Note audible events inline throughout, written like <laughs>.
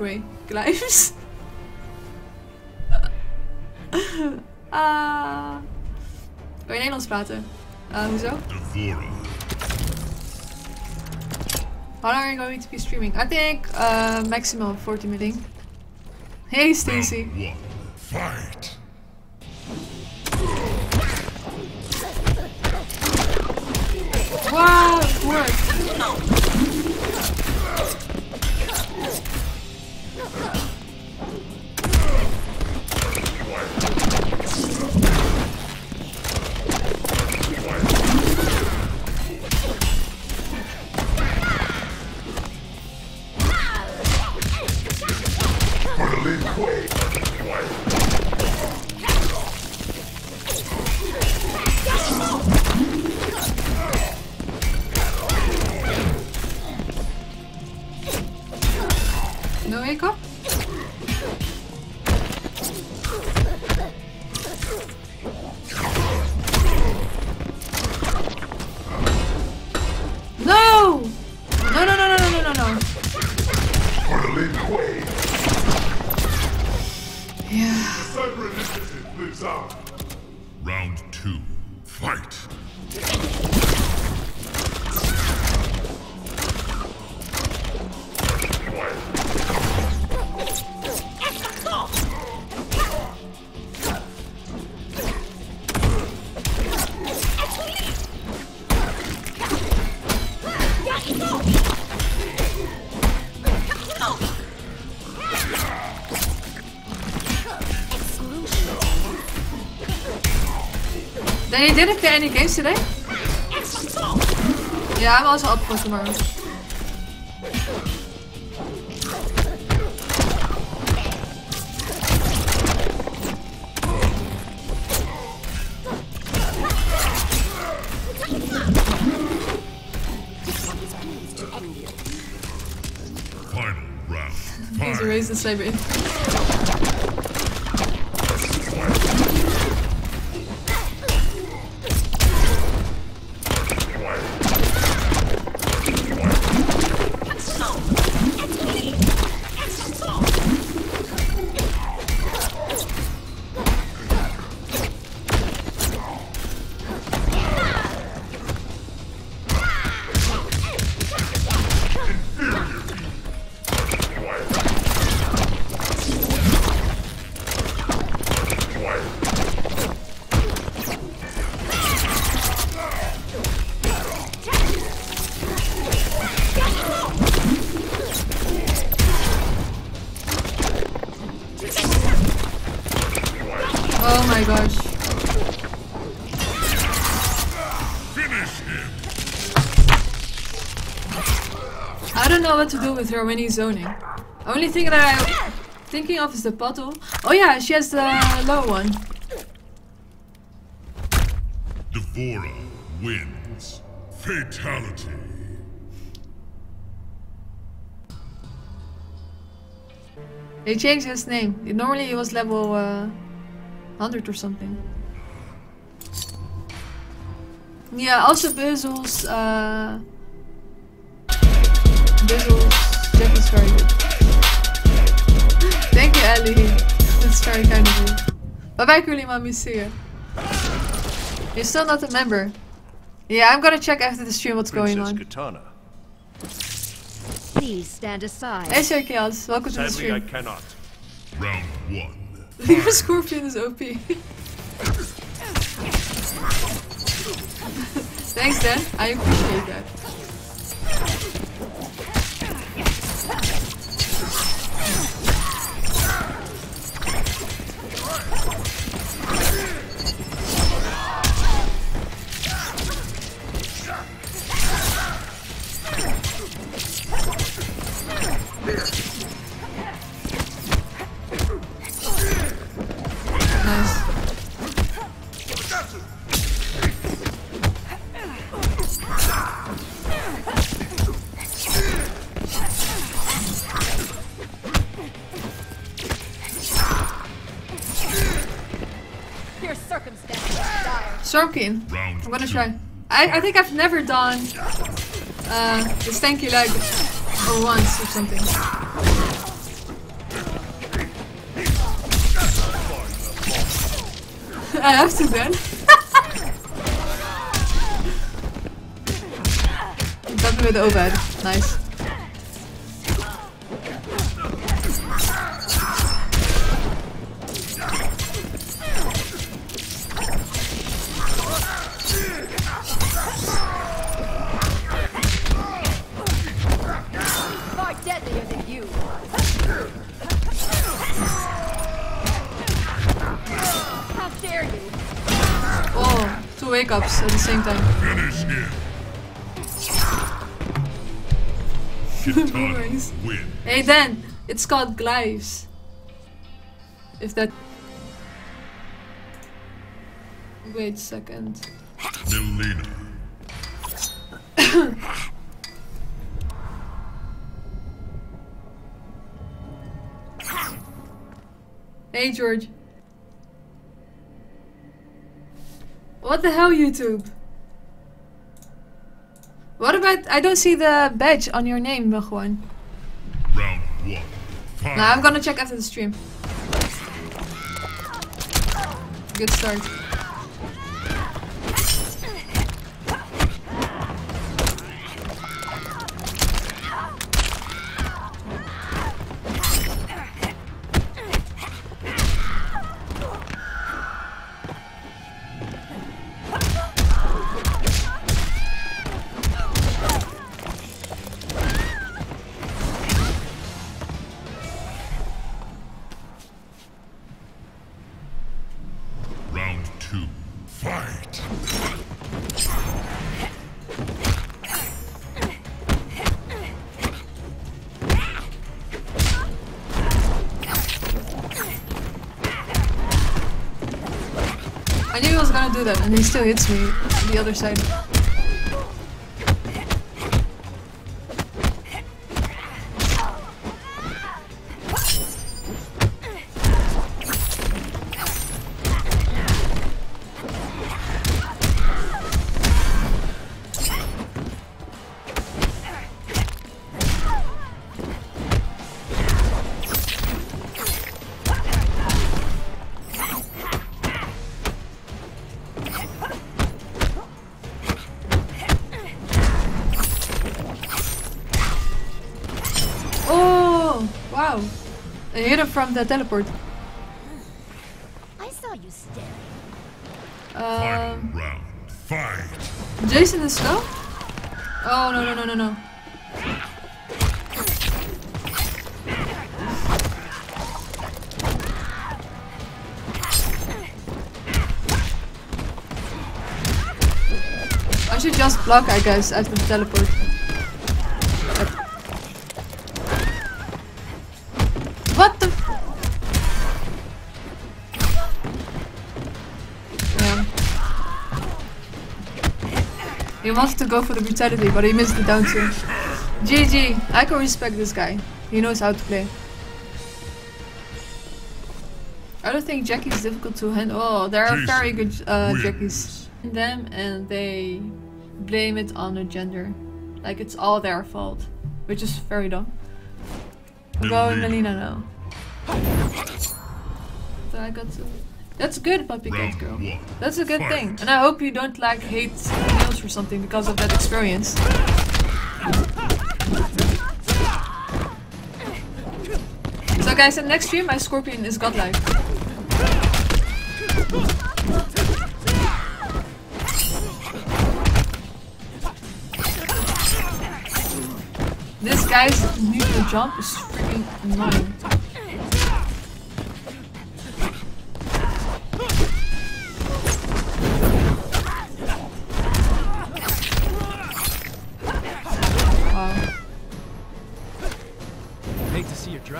Dutch way. Ah. kan je Nederlands <laughs> praten? Uh, hoezo? D'Vorah. How long are you going to be streaming? I think uh, maximum 40 minutes. Hey Stacy. Fight. Wow, it worked. Didn't play any games today? Yeah, I'm also up for tomorrow. Final round. Erase the cyber. What to do with her when he's zoning. Only thing that I'm thinking of is the bottle. Oh yeah, she has the low one. D'Vorah wins. Fatality. He changed his name. Normally he was level uh, 100 or something. Yeah, also Bizzles, uh... Bizzles, Jack is very good. Thank you, Ellie. That's very kind of you. Bye bye, Kulima, miss you. You're still not a member. Yeah, I'm gonna check after the stream what's going Princess on. Kitana. Please stand aside. Hey, Sir Chaos, welcome to the Sadly, I cannot. Round one. Your scorpion is OP. <laughs> Thanks, Dan. I appreciate that. Storm I'm gonna try. I, I think I've never done uh, the stanky leg or once or something. <laughs> I have to then. Double with Obed. Nice. Two wake ups at the same time. Finish him. Boomerangs. Kitana win. Hey Dan, it's called Glives. If that. Wait a second. Mileena. <coughs> Hey George. What the hell, YouTube? What about. I don't see the badge on your name, Megwan. Round one. Nah, I'm gonna check after the stream. Good start. I knew he was gonna do that, and he still hits me on the other side. Hit him from the teleport. I saw you staring. Final Um, round. Fight. Jason is slow? Oh, no, no, no, no, no. I should just block, I guess, after the teleport. He wants to go for the brutality, but he missed the down two. GG. I can respect this guy. He knows how to play. I don't think Jacqui's difficult to handle. Oh, there are very good uh. Jacquis. Them and they blame it on the gender. Like it's all their fault. Which is very dumb. I'm Mileena now. So I got to. That's good, puppy cat girl. That's a good Fight. thing. And I hope you don't like hate males or something because of that experience. So guys, in the next stream my scorpion is godlike. This guy's to jump is freaking annoying.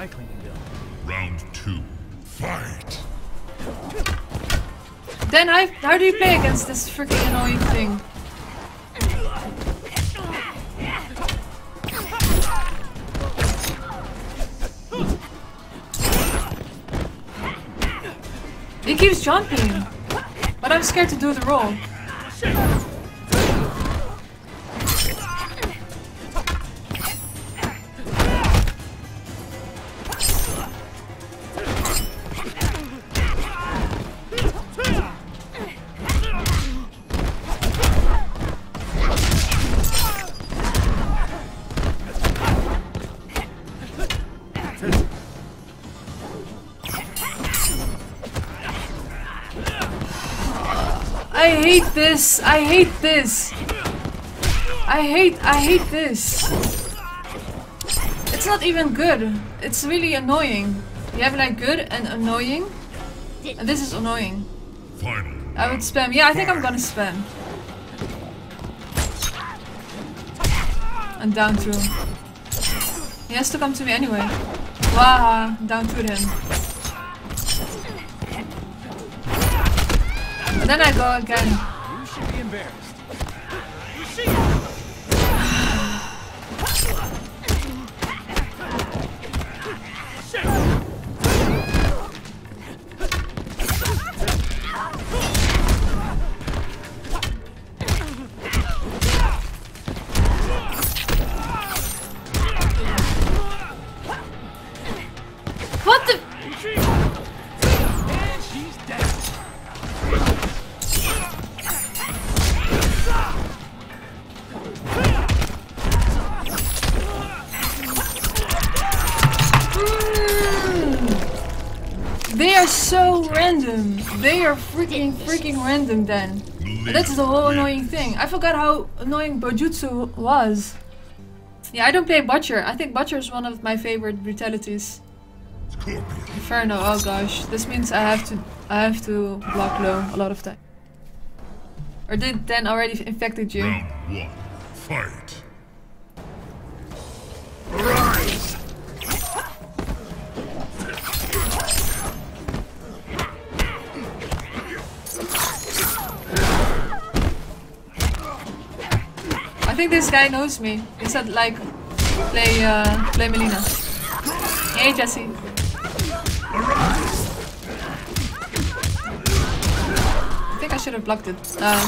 Dry cleaning bill. Round two. Fight. Then I, how do you play against this freaking annoying thing? He keeps jumping, but I'm scared to do the roll. Hate this. I hate this. I hate, I hate this. It's not even good. It's really annoying. You have like good and annoying. And this is annoying. Final. I would spam. Yeah, I think I'm gonna spam. And down two. He has to come to me anyway. Wow, down to him. Then I go again. You should be embarrassed. They are freaking, freaking random then. And that's the whole annoying thing. I forgot how annoying Bojutsu was. Yeah, I don't play Butcher. I think Butcher is one of my favorite brutalities. Inferno, oh gosh. This means I have to I have to block low a lot of time. Or did Dan already infected you? Round one. Fight. I think this guy knows me. He said like play uh play Mileena. Hey Jesse. I think I should have blocked it. Uh,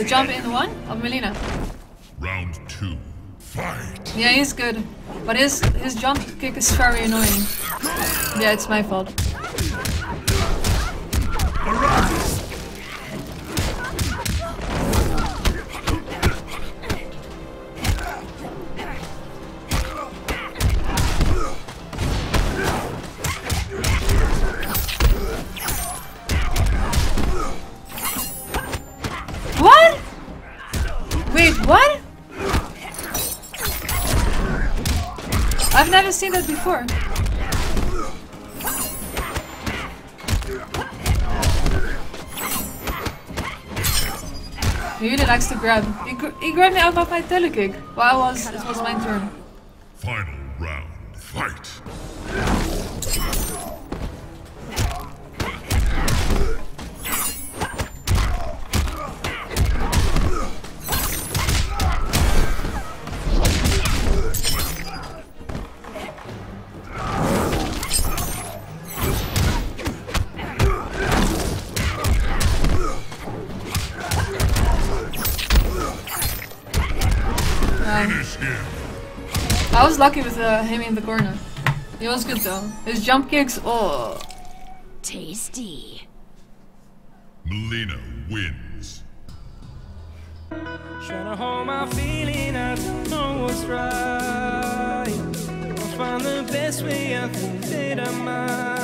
The jump in the one of Mileena. Round two. Fight. Yeah, he's good. But his his jump kick is very annoying. Yeah, it's my fault. Before. He really likes to grab. He, gr he grabbed me out of my telekick while I was it was my turn. Final round. Fight. I was lucky with uh, him in the corner. He was good though. His jump kicks, oh. Tasty. Mileena wins. Trying to hold my feeling, I don't know what's right. I'll find the best way, I think that I might.